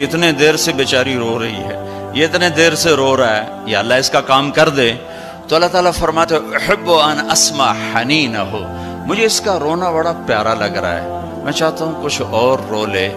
اتنے دیر سے بیچاری رو رہی ہے۔ یہ اتنے دیر سے رو رہا ہے یا اللہ اس کا کام کر دے۔ تو اللہ تعالیٰ فرماتے احب ان اسما حنی نہ ہو مجھے اس کا رونا بڑا پیارا لگ رہا ہے۔ میں چاہتا ہوں کچھ اور رو لے۔